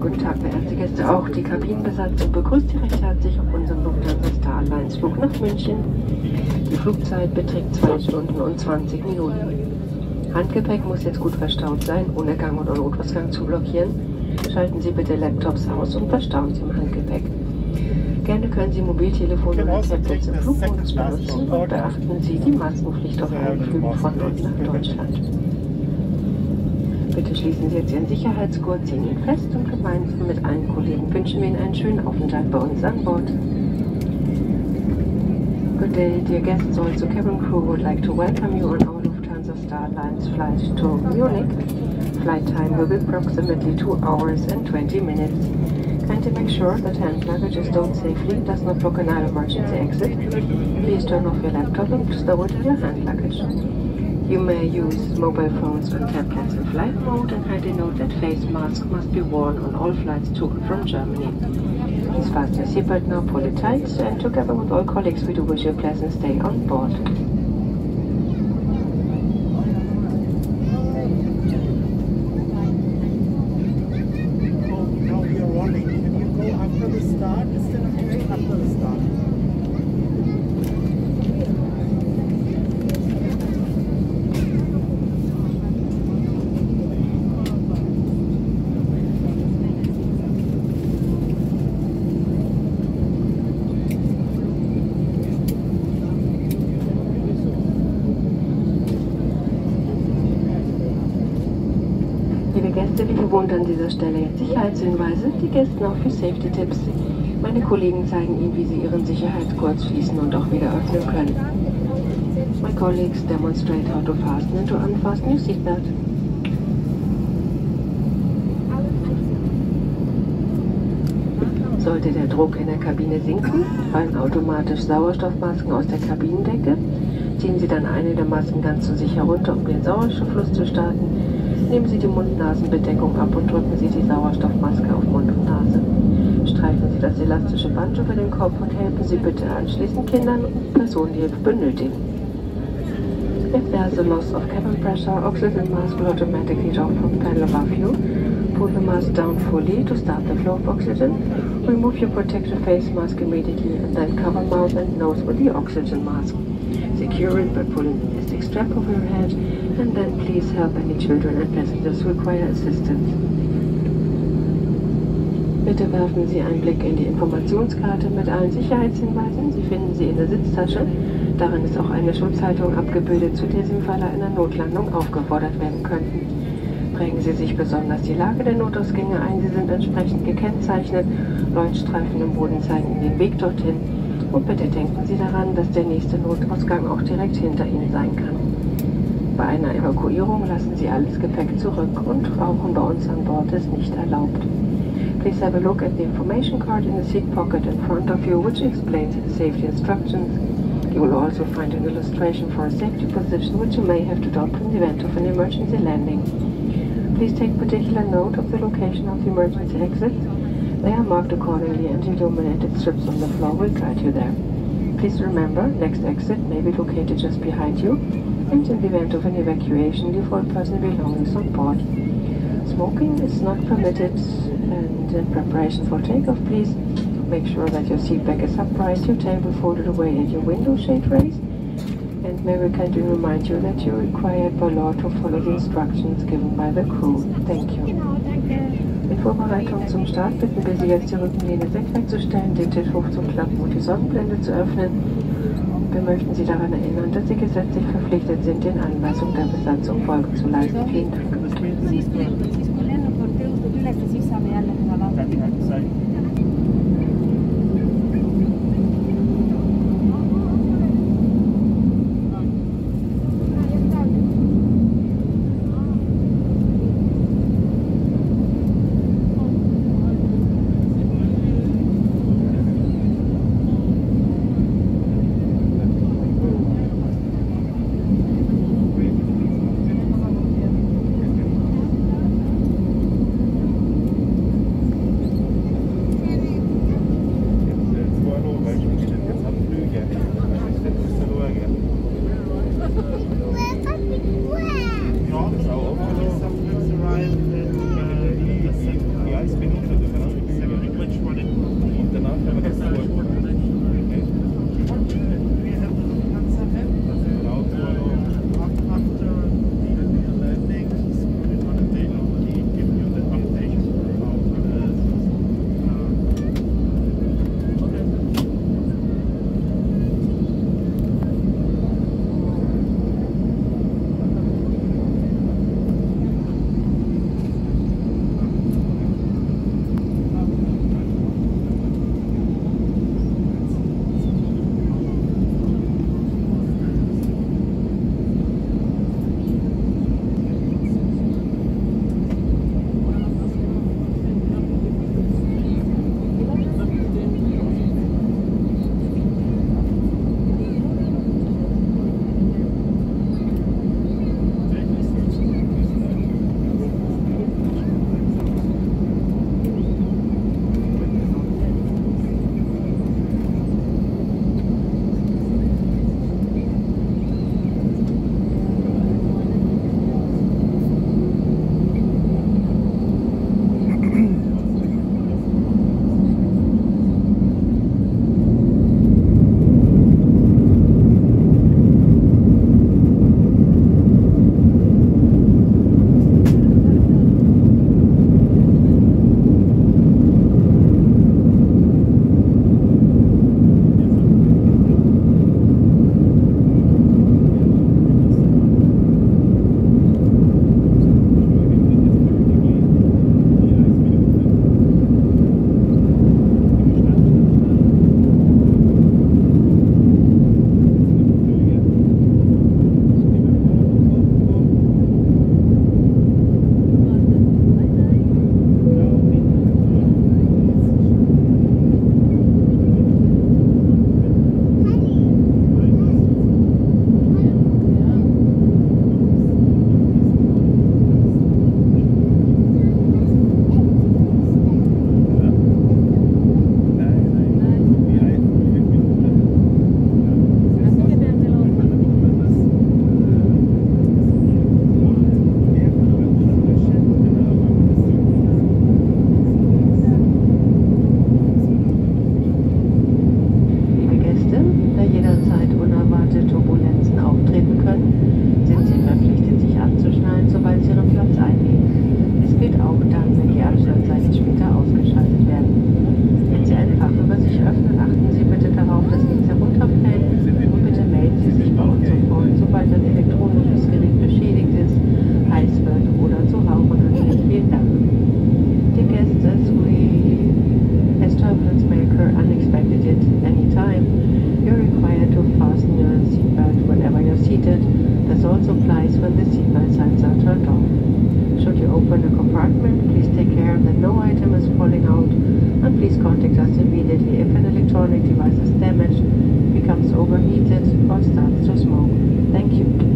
Auch die Kabinenbesatzung begrüßt Sie recht herzlich auf unserem Lufthansa Star Alliance Flug nach München. Die Flugzeit beträgt 2 Stunden und 20 Minuten. Handgepäck muss jetzt gut verstaut sein, ohne Gang- oder Notausgang zu blockieren. Schalten Sie bitte Laptops aus und verstauen Sie im Handgepäck. Gerne können Sie Mobiltelefone oder Tablets im Flugmodus benutzen und beachten Sie die Maskenpflicht auf allen Flügen von und nach Deutschland. Bitte schließen Sie jetzt Ihren Sicherheitsgurt, ziehen ihn fest und gemeinsam mit allen Kollegen wünschen wir Ihnen einen schönen Aufenthalt bei uns an Bord. Good day, dear guests. Also, cabin crew would like to welcome you on our Lufthansa Star Alliance flight to Munich. Flight time will be approximately 2 hours and 20 minutes. Kindly make sure that hand luggage is stowed safely, does not block an emergency exit. Please turn off your laptop and stow it in your hand luggage. You may use mobile phones and tablets in flight mode and kindly note that face masks must be worn on all flights to and from Germany. Please fasten your seatbelt now, pull it tight, and together with all colleagues we do wish you a pleasant stay on board. Gewohnt an dieser Stelle Sicherheitshinweise, die Gäste auch für Safety-Tipps. Meine Kollegen zeigen Ihnen, wie Sie Ihren Sicherheitsgurt schließen und auch wieder öffnen können. My colleagues demonstrate how to fasten and to unfasten your seatbelt. Sollte der Druck in der Kabine sinken, fallen automatisch Sauerstoffmasken aus der Kabinendecke. Ziehen Sie dann eine der Masken ganz zu sich herunter, um den Sauerstofffluss zu starten Nehmen Sie die Mund-Nasen-Bedeckung ab und drücken Sie die Sauerstoffmaske auf Mund und Nase. Streifen Sie das elastische Band über den Kopf und helfen Sie bitte anschließend Kindern und Personen, die Hilfe benötigen. If there is a loss of cabin pressure, oxygen mask will automatically drop from the panel above you. Pull the mask down fully to start the flow of oxygen. Remove your protective face mask immediately and then cover mouth and nose with the oxygen mask. Secure it by pulling the elastic strap over your head and then please help any children and passengers who require assistance. Bitte werfen Sie einen Blick in die Informationskarte mit allen Sicherheitshinweisen. Sie finden sie in der Sitztasche. Darin ist auch eine Schutzhaltung abgebildet, zu der Sie im Falle einer Notlandung aufgefordert werden könnten. Prägen Sie sich besonders die Lage der Notausgänge ein. Sie sind entsprechend gekennzeichnet. Leuchtstreifen im Boden zeigen den Weg dorthin. Und bitte denken Sie daran, dass der nächste Notausgang auch direkt hinter Ihnen sein kann. Bei einer Evakuierung lassen Sie alles Gepäck zurück und Rauchen bei uns an Bord ist nicht erlaubt. Please have a look at the information card in the seat pocket in front of you, which explains the safety instructions. You will also find an illustration for a safety position, which you may have to adopt in the event of an emergency landing. Please take particular note of the location of the emergency exits they are marked accordingly and illuminated strips on the floor will guide you there. Please remember, next exit may be located just behind you, and in the event of an evacuation, leave all personal belongings on board. Smoking is not permitted, and in preparation for takeoff, please make sure that your seat back is upright, your table folded away, and your window shade raised. And may we kindly remind you that you're required by law to follow the instructions given by the crew. Thank you. Vorbereitung zum Start bitten wir Sie jetzt die Rückenlehne senkrecht zu stellen, den Tisch hochzuklappen und die Sonnenblende zu öffnen. Wir möchten Sie daran erinnern, dass Sie gesetzlich verpflichtet sind, den Anweisungen der Besatzung Folge zu leisten. Vielen Dank. Darmstadt wenig später ausgeschaltet. damaged, becomes overheated or starts to smoke. Thank you.